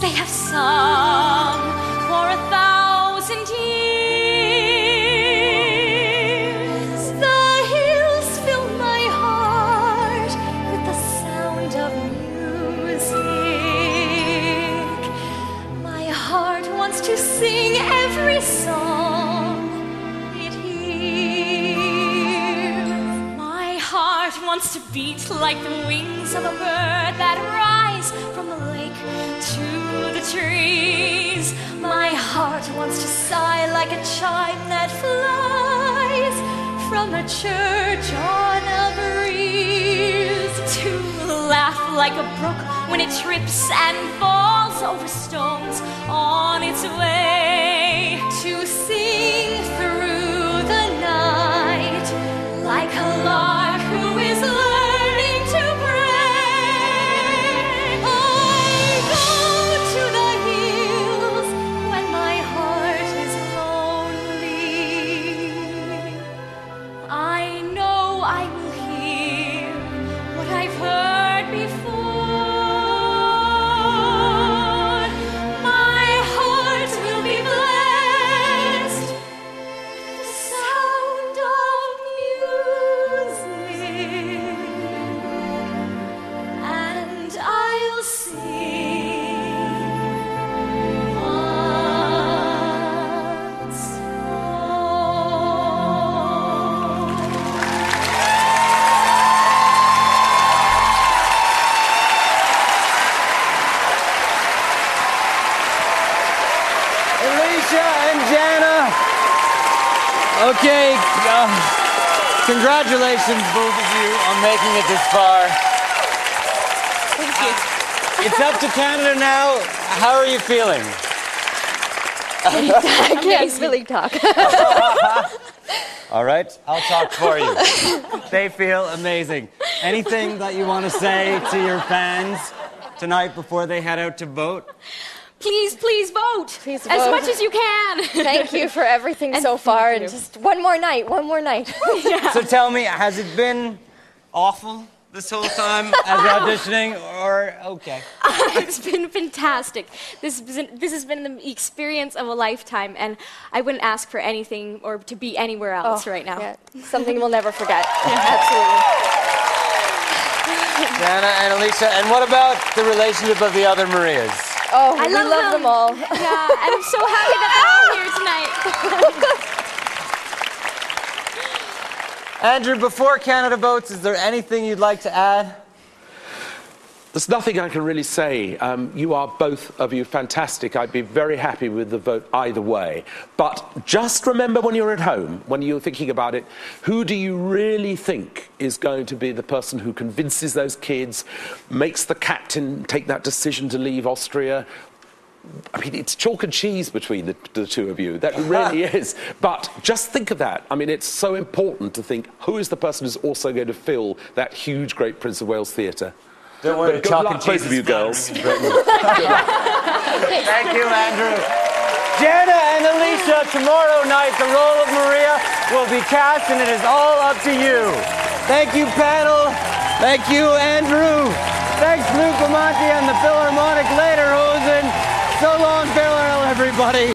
they have sung for a thousand years. The hills fill my heart with the sound of music. My heart wants to sing every song it hears. My heart wants to beat like the wings of a bird that from the lake to the trees. My heart wants to sigh like a chime that flies from a church on a breeze. To laugh like a brook when it trips and falls over stones on its way. To sing Okay, uh, congratulations, both of you, on making it this far. Thank you. It's up to Canada now. How are you feeling? I can't really talk. All right, I'll talk for you. they feel amazing. Anything that you want to say to your fans tonight before they head out to vote? Please, please vote. Please As much as you can. Thank you for everything so far, and just one more night, one more night. So tell me, has it been awful this whole time as auditioning, or okay? it's been fantastic. This has been, this has been the experience of a lifetime, and I wouldn't ask for anything or to be anywhere oh, else right now. Oh, Yeah, something we'll never forget. Absolutely. Janna and Elicia, and what about the relationship of the other Marias? Oh, I we love love them. them all. Yeah, and I'm so happy that they're all here tonight. Andrew, before Canada votes, is there anything you'd like to add? There's nothing I can really say. Um, you are both of you fantastic. I'd be very happy with the vote either way. But just remember when you're at home, when you're thinking about it, who do you really think is going to be the person who convinces those kids, makes the captain take that decision to leave Austria? I mean, it's chalk and cheese between the, the two of you. That really is. But just think of that. I mean, it's so important to think who is the person who's also going to fill that huge, great Prince of Wales theatre. Don't worry, But good chalk luck, and cheese both of you girls. flattering in Britain. Thank you, Andrew. Janna and Elicia, tomorrow night the role of Maria will be cast, and it is all up to you. Thank you, panel. Thank you, Andrew. Thanks, Luke Lamonti and the Philharmonic later, everybody.